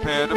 prepared.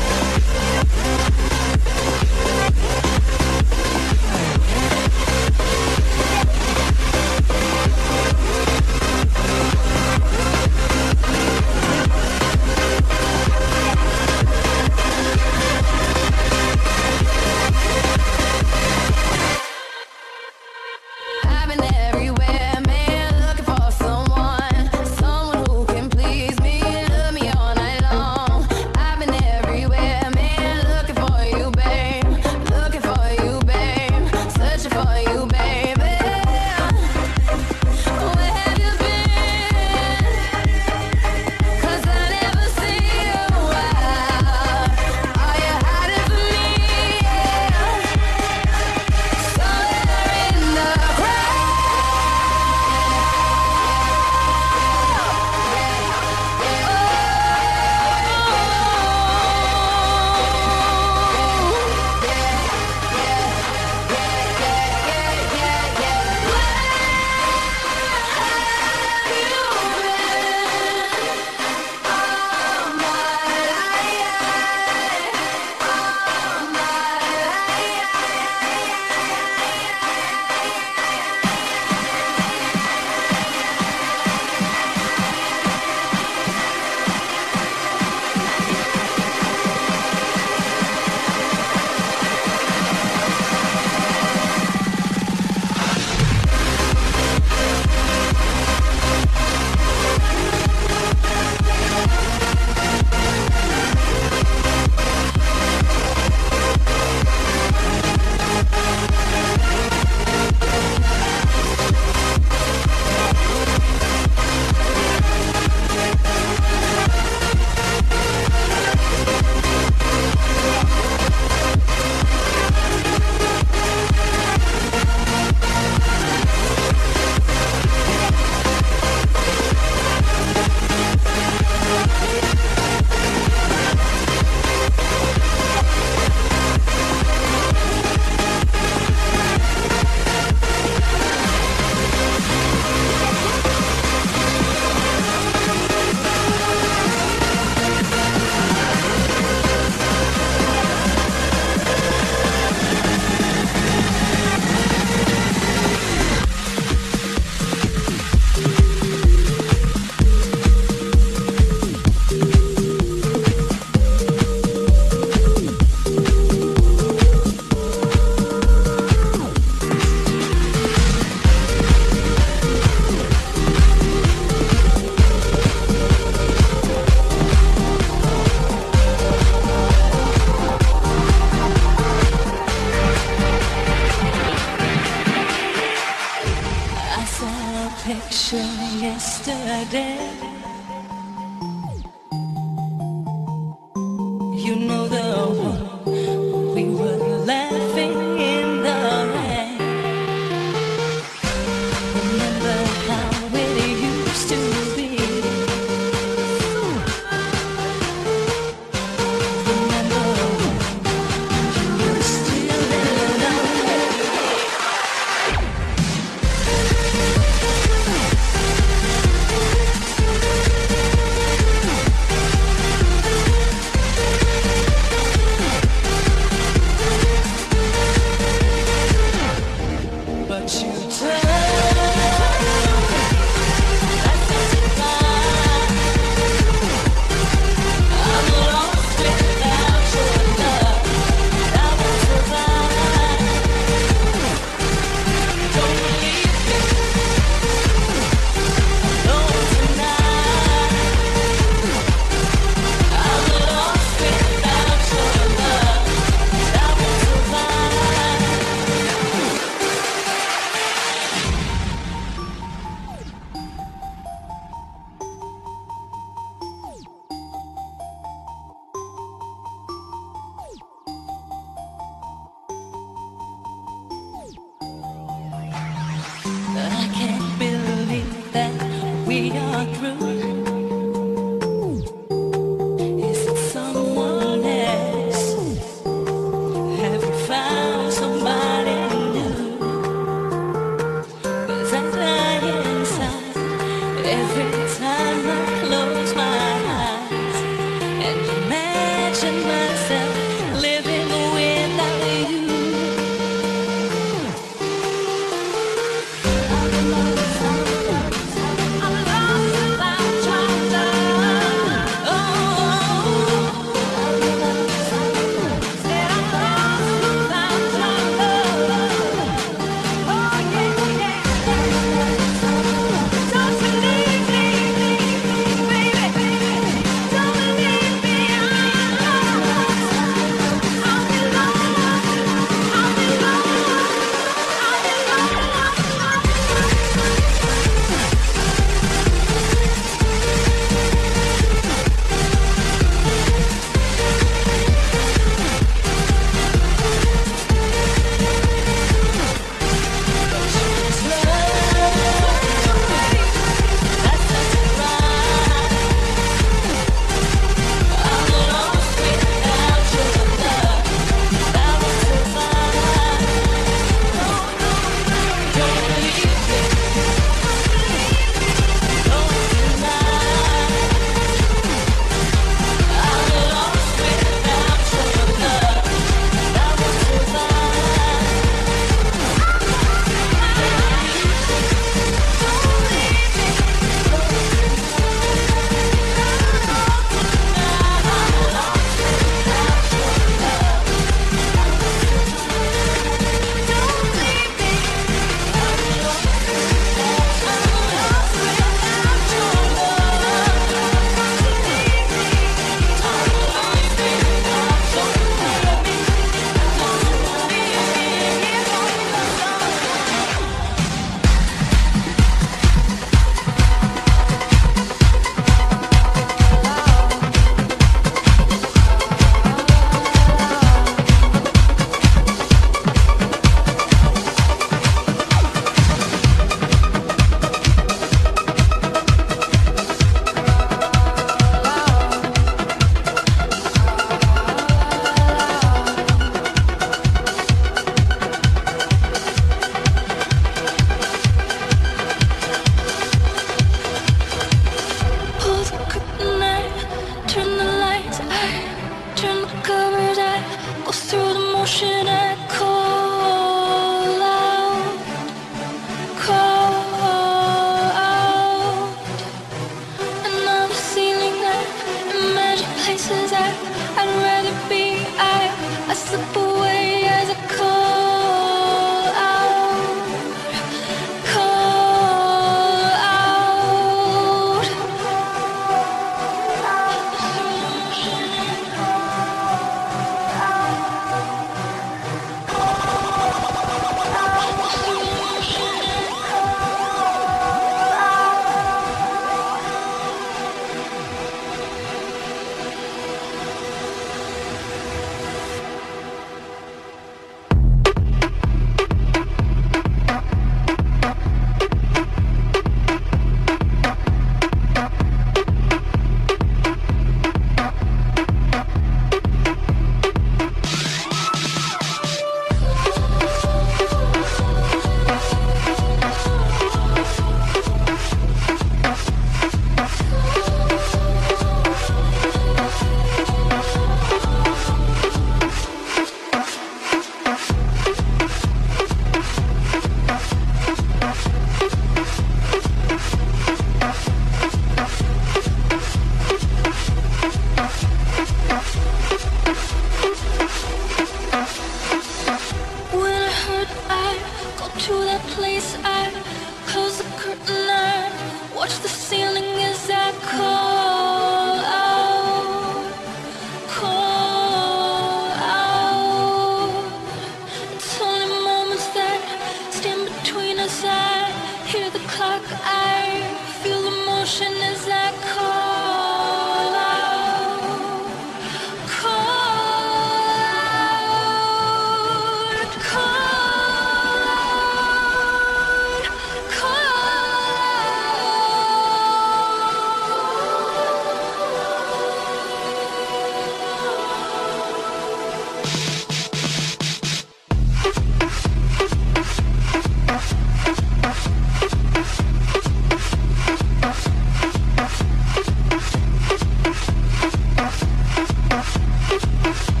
Volume up